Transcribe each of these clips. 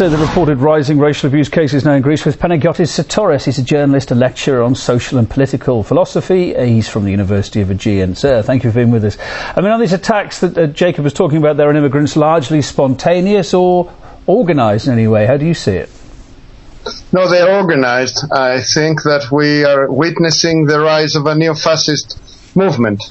uh, the reported rising racial abuse cases now in Greece with Panagiotis Sotiris. He's a journalist, a lecturer on social and political philosophy. He's from the University of Aegean. Sir, thank you for being with us. I mean, are these attacks that uh, Jacob was talking about there on immigrants largely spontaneous or organised in any way? How do you see it? No, they're organized. I think that we are witnessing the rise of a neo-fascist movement.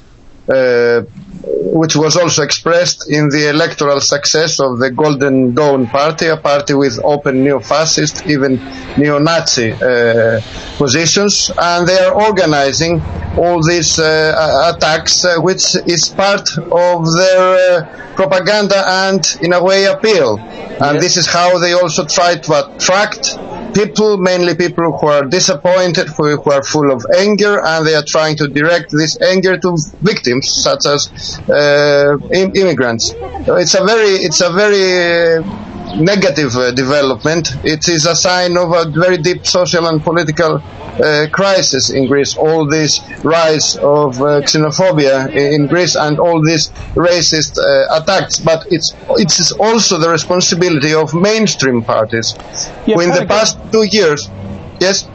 Uh, which was also expressed in the electoral success of the Golden Dawn Party, a party with open neo-fascist, even neo-Nazi uh, positions, and they are organizing all these uh, attacks, uh, which is part of their uh, propaganda and, in a way, appeal. And yes. this is how they also try to attract people, mainly people who are disappointed, who, who, are full of anger, and they are trying to direct this anger to victims, such as uh, Im- immigrants. It's a very, it's a very negative uh, development. It is a sign of a very deep social and political uh, crisis in Greece. All this rise of uh, xenophobia in Greece and all these racist uh, attacks. But it's it's also the responsibility of mainstream parties. Yeah, in the past two years, yes.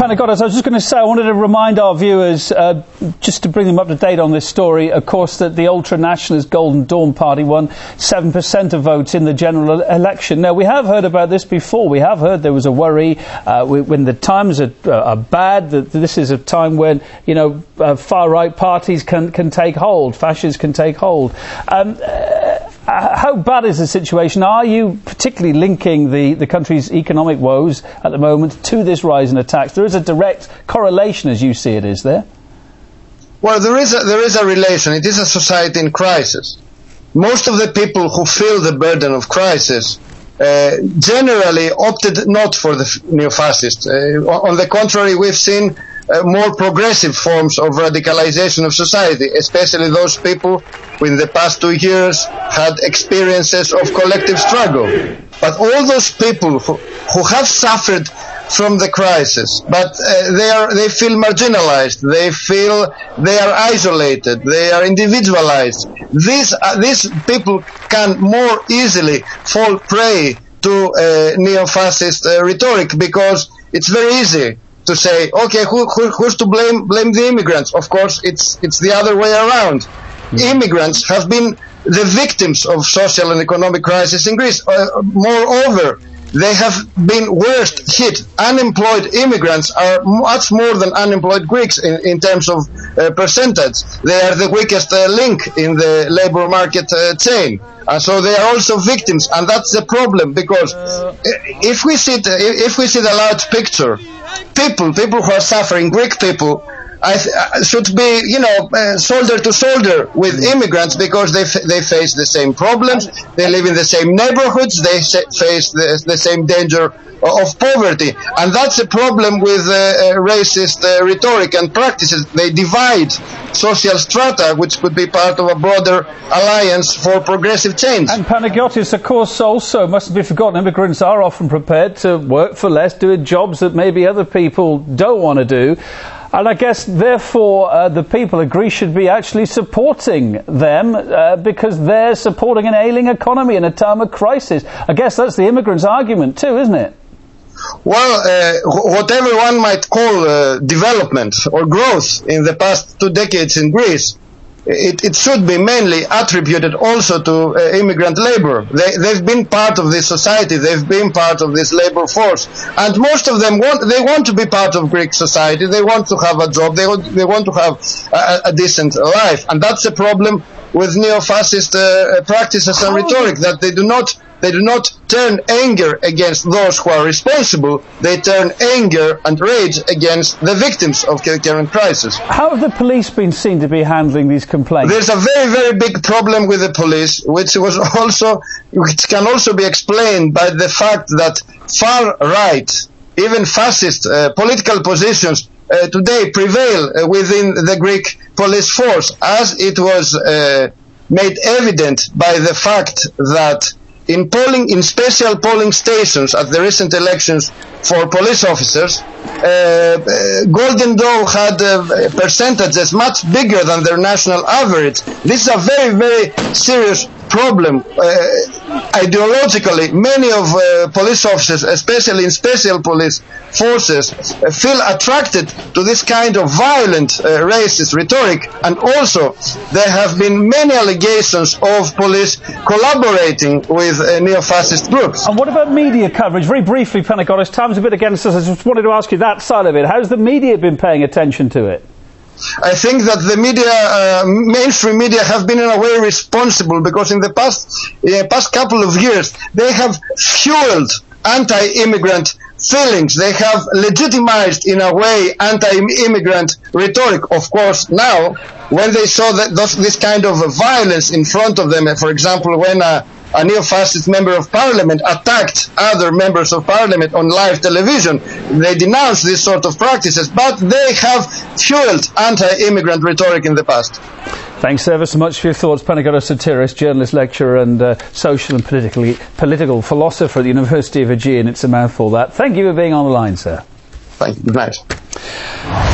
Panagiotis, I was just going to say, I wanted to remind our viewers, uh, just to bring them up to date on this story, of course, that the ultra nationalist Golden Dawn Party won 7% of votes in the general election. Now, we have heard about this before. We have heard there was a worry uh, when the times are, uh, are, bad, that this is a time when, you know, uh, far right parties can, can take hold, fascists can take hold. Um, uh, how bad is the situation? Are you particularly linking the, the country's economic woes at the moment to this rise in attacks? There is a direct correlation, as you see it, is there? Well, there is a, there is a relation. It is a society in crisis. Most of the people who feel the burden of crisis uh, generally opted not for the neo-fascists. Uh, on the contrary, we've seen uh, more progressive forms of radicalization of society, especially those people who in the past two years had experiences of collective struggle. But all those people who, who have suffered from the crisis, but uh, they are they feel marginalized, they feel they are isolated, they are individualized. These uh, these people can more easily fall prey to uh, neo-fascist uh, rhetoric because it's very easy to say, okay, who, who, who's to blame? Blame the immigrants. Of course, it's it's the other way around. Mm. Immigrants have been the victims of social and economic crisis in Greece. Uh, moreover, they have been worst hit. Unemployed immigrants are much more than unemployed Greeks in, in terms of uh, percentage. They are the weakest uh, link in the labor market uh, chain. And so they are also victims, and that's the problem because uh, if we see the, if we see the large picture, people, people who are suffering, Greek people, th- uh, should be, you know, uh, shoulder to shoulder with mm. immigrants because they f- they face the same problems, they live in the same neighborhoods, they face the, the same danger of poverty, and that's a problem with uh, uh, racist uh, rhetoric and practices. They divide social strata, which could be part of a broader alliance for progressive change. And Panagiotis, of course, also mustn't be forgotten. Immigrants are often prepared to work for less, doing jobs that maybe other people don't want to do. And I guess, therefore, uh, the people of Greece should be actually supporting them uh, because they're supporting an ailing economy in a time of crisis. I guess that's the immigrants' argument, too, isn't it? Well, uh, whatever one might call uh, development or growth in the past two decades in Greece, it, it, should be mainly attributed also to uh, immigrant labor. They, they've been part of this society. They've been part of this labor force, and most of them want they want to be part of Greek society. They want to have a job. They want, they want to have a, a decent life, and that's the problem with neo-fascist uh, practices and rhetoric that they do not they do not turn anger against those who are responsible. They turn anger and rage against the victims of the current crisis. How have the police been seen to be handling these complaints? There's a very, very big problem with the police, which was also, which can also be explained by the fact that far right, even fascist uh, political positions uh, today prevail uh, within the Greek police force, as it was uh, made evident by the fact that in polling in special polling stations at the recent elections for police officers, uh, uh, Golden Dawn had uh, percentages much bigger than their national average. This is a very, very serious problem uh, ideologically. Many of uh, police officers, especially in special police forces, uh, feel attracted to this kind of violent uh, racist rhetoric, and also there have been many allegations of police collaborating with uh, neo-fascist groups. And what about media coverage? Very briefly, Panagoras, time's a bit against us. I just wanted to ask you that side of it. How's the media been paying attention to it? I think that the media, uh, mainstream media, have been in a way responsible because in the past, uh, past couple of years, they have fueled anti-immigrant feelings. They have legitimized, in a way, anti-immigrant rhetoric. Of course, now, when they saw that this kind of violence in front of them, for example, when a a neo-fascist member of parliament attacked other members of parliament on live television. They denounced these sort of practices, but they have fueled anti-immigrant rhetoric in the past. Thanks ever so much for your thoughts, Panagoras Sotiris, journalist, lecturer, and uh, social and politically, political philosopher at the University of Aegean. It's a mouthful, that. Thank you for being on the line, sir. Thank you. Good night.